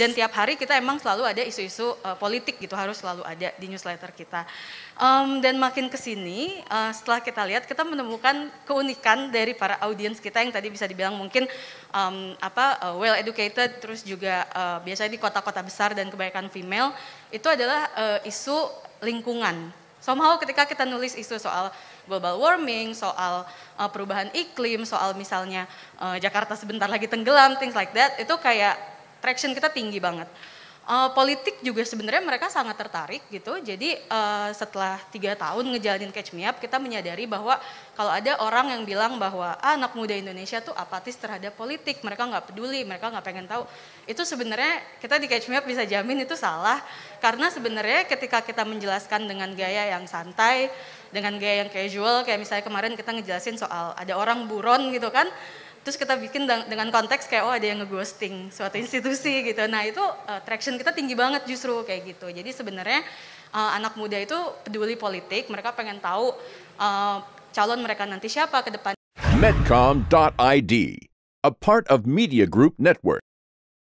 Dan tiap hari kita emang selalu ada isu-isu uh, politik gitu harus selalu ada di newsletter kita. Um, dan makin ke sini uh, setelah kita lihat kita menemukan keunikan dari para audiens kita yang tadi bisa dibilang mungkin um, apa uh, well educated terus juga uh, biasanya di kota-kota besar dan kebanyakan female itu adalah uh, isu lingkungan. Somehow ketika kita nulis isu soal global warming, soal uh, perubahan iklim, soal misalnya uh, Jakarta sebentar lagi tenggelam, things like that, itu kayak traction kita tinggi banget. Uh, politik juga sebenarnya mereka sangat tertarik gitu. Jadi uh, setelah tiga tahun ngejalanin Catch Me Up, kita menyadari bahwa kalau ada orang yang bilang bahwa ah, anak muda Indonesia tuh apatis terhadap politik, mereka nggak peduli, mereka nggak pengen tahu. Itu sebenarnya kita di Catch Me Up bisa jamin itu salah. Karena sebenarnya ketika kita menjelaskan dengan gaya yang santai, dengan gaya yang casual, kayak misalnya kemarin kita ngejelasin soal ada orang buron gitu kan, terus kita bikin dengan konteks kayak oh ada yang ngeghosting suatu institusi gitu. Nah itu uh, traction kita tinggi banget justru kayak gitu. Jadi sebenarnya uh, anak muda itu peduli politik, mereka pengen tahu uh, calon mereka nanti siapa ke depan. Medcom.id, a part of Media Group Network.